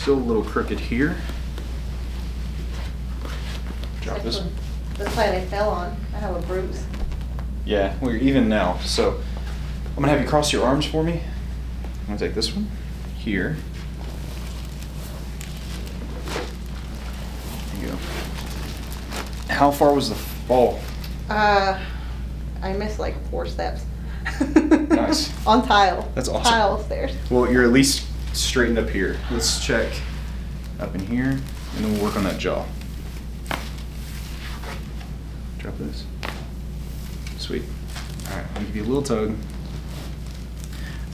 still a little crooked here. Drop this. That's why they fell on. I have a bruise. Yeah, we're even now. So I'm gonna have you cross your arms for me. I'm gonna take this one here. There you go. How far was the fall? Uh, I missed like four steps. Nice. on tile. That's awesome. Tile stairs. Well, you're at least straightened up here. Let's check up in here, and then we'll work on that jaw. Drop this. Sweet. All right, I'll give you a little tug.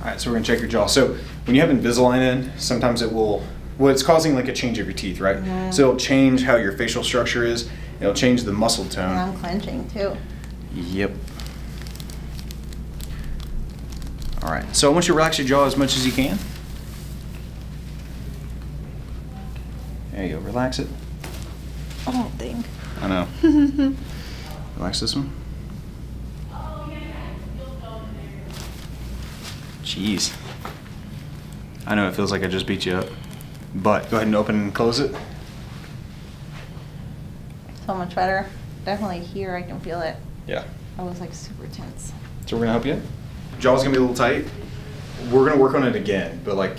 All right, so we're gonna check your jaw. So when you have Invisalign in, sometimes it will, well, it's causing like a change of your teeth, right? Mhm. So it'll change how your facial structure is. It'll change the muscle tone. And I'm clenching too. Yep. All right, so I want you to relax your jaw as much as you can. Relax it. Oh, dang. I know. Relax this one. Jeez. I know it feels like I just beat you up, but go ahead and open and close it. so much better. Definitely here I can feel it. Yeah. I was like super tense. So we're gonna help you. Jaw's gonna be a little tight. We're gonna work on it again, but like,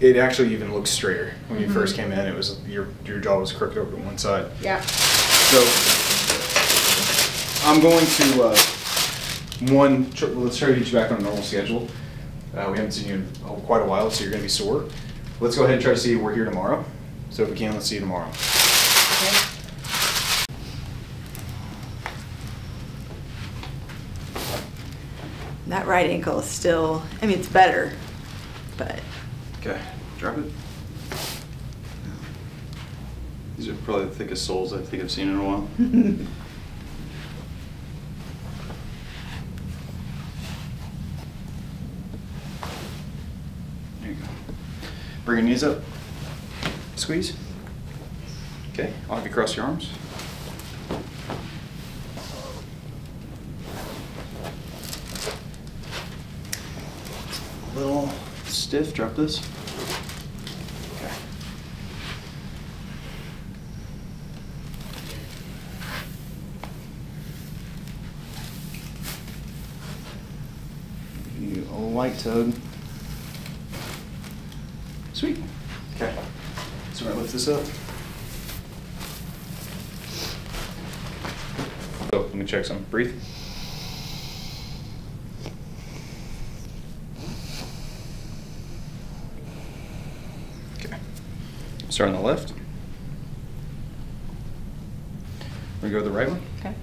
it actually even looks straighter. When you Mhm. first came in, it was your your jaw was crooked over to one side. Yeah. So I'm going to uh, one. Tr- let's try to get you back on a normal schedule. Uh, we haven't seen you in oh, quite a while, so you're gonna be sore. Let's go ahead and try to see we're here tomorrow. So if we can, let's see you tomorrow. Okay. That right ankle is still, I mean, it's better, but Okay, drop it. These are probably the thickest soles I think I've seen in a while. There you go. Bring your knees up. Squeeze. Okay, I'll have you cross your arms. A little stiff, drop this. Okay. You a light tug. Sweet. Okay. So we're gonna lift this up. Oh, let me check some. Breathe. Start on the left. We go to the right one. Okay.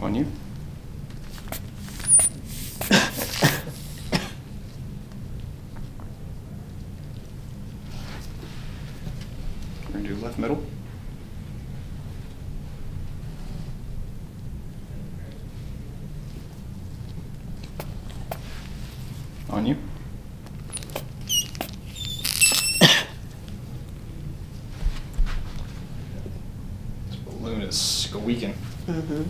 On you. We're gonna do left middle. On you. This balloon is squeaking. Mhm.